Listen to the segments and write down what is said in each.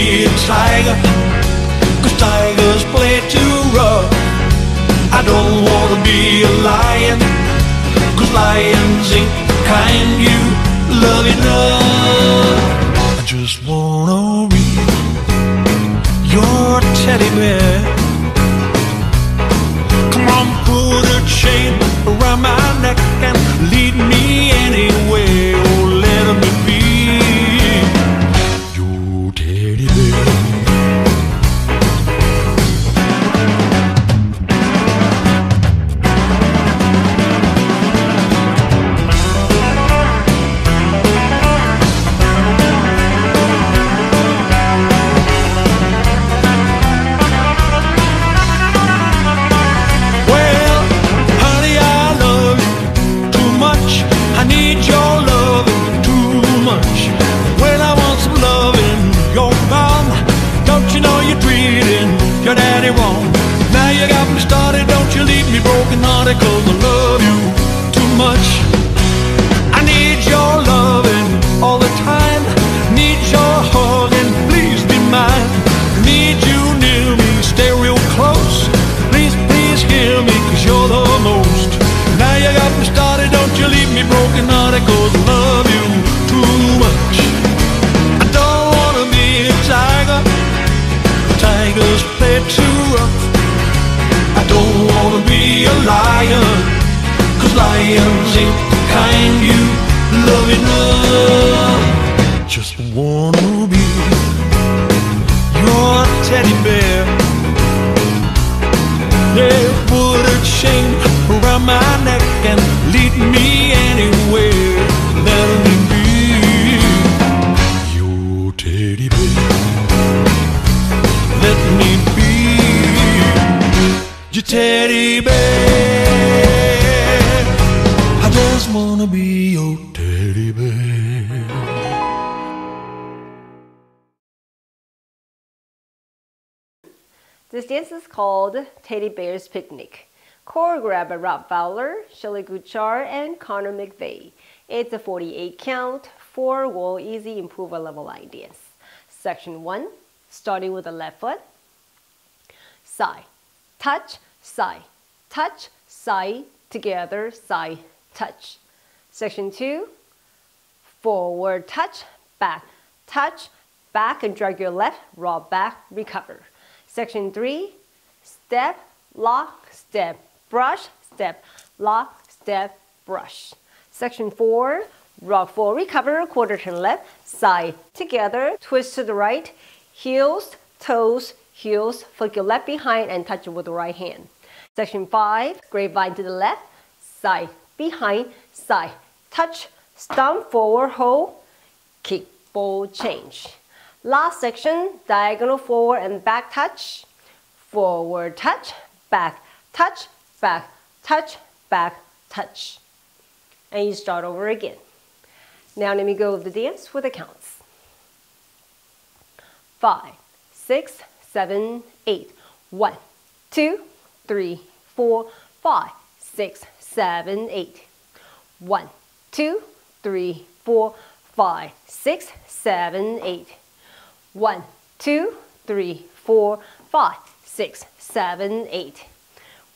be a tiger, cause tigers play too rough. I don't wanna be a lion, cause lions ain't the kind you love enough. I just wanna be your teddy bear. Broken hearted, cause I love you too much. I need your loving all the time. Need your hugging, please be mine. Need you near me, stay real close. Please, please hear me, cause you're the most. Now you got me started, don't you leave me broken hearted, cause I love be a lion, cause lions ain't the kind you love enough. Just wanna be your teddy bear. Be your teddy bear. This dance is called Teddy Bear's Picnic. Choreographed by Rob Fowler, Shelly Guichard, and Conor McVeigh. It's a 48 count, 4 wall easy improver level line dance. Section 1, starting with the left foot. Side, touch, side, touch, side, together, side, touch. Section 2, forward touch, back, touch, back and drag your left, roll back, recover. Section 3, step, lock, step, brush, step, lock, step, brush. Section 4, rock forward, recover, quarter turn left, side, together, twist to the right, heels, toes, heels, flick your left behind and touch it with the right hand. Section 5, grapevine to the left, side, behind, side, touch, stomp, forward, hold, kick, ball, change. Last section, diagonal forward and back touch, forward touch, back touch, back touch, back touch. And you start over again. Now let me go with the dance with the counts. Five, six, seven, eight. One, two, three, four, five, six, seven, eight. One, two, three, four, five, six, seven, eight. One, two, three, four, five, six, seven, eight.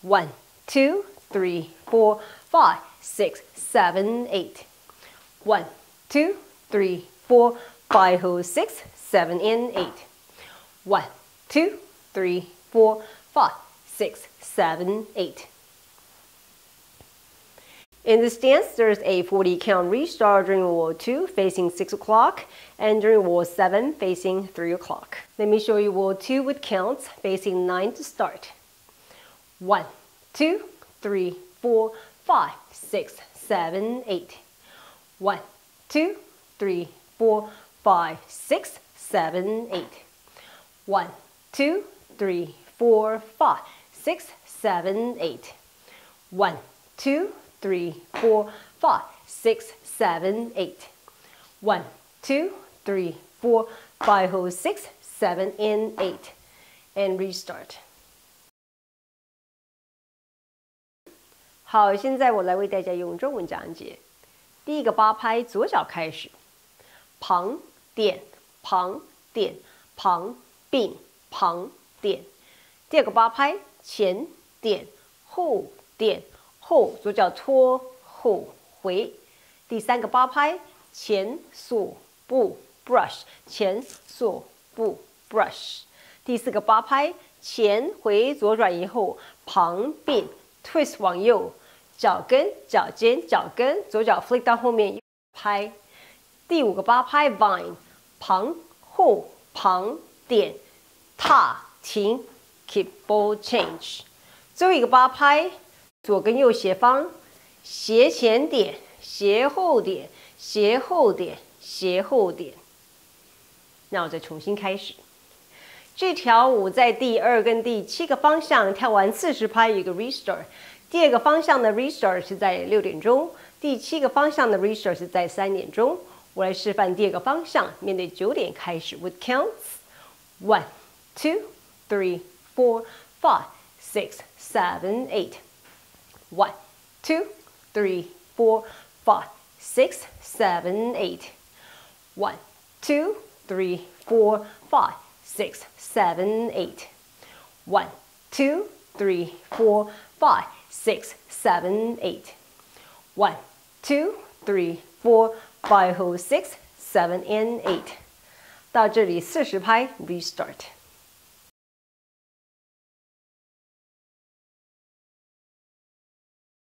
One, two, three, four, five, six, seven, eight. One, two, three, four, five, hold six, seven, and eight. One, two, three, four, five, six, seven, eight. In this dance, there's a 40 count restart during wall 2 facing 6 o'clock and during wall 7 facing 3 o'clock. Let me show you wall 2 with counts facing 9 to start. 1, 2, 3, 4, 5, 6, 7, 8. 1, 2, 3, 4, 5, 6, 7, 8. 1, 2, 3, 4, 5, 6, 7, 8. 1, 2, three, four, five, six, seven, eight. One, two, three, four, five, hold six, seven, and eight. And restart. 好，现在我来为大家用中文讲解。第一个八拍，左脚开始，旁点旁点旁并旁点。第二个八拍，前点后点后，左脚拖后回。第三个八拍，前锁步 brush 前锁步 brush。第四个八拍，前回左转以后旁并 twist 往右，脚跟脚尖脚跟，左脚 flick 到后面拍。第五个八拍 vine 旁后旁点踏停 keep ball change。最后一个八拍，左跟右斜方，斜前点斜后点斜后点斜后点。那我再重新开始。这条舞在第二跟第七个方向跳完四十拍一个 restart，第二个方向的 restart 是在六点钟，第七个方向的 restart 是在三点钟。我来示范第二个方向，面对九点开始，with counts one, two, three, four, five, six, seven, eight. One, two, three, four, five, six, seven, eight. One, two, three, four, five, six, seven, eight. One, two, three, four, five, six, seven, eight. One, two, three, four, five, six, seven, and eight. 到这里四十拍，restart。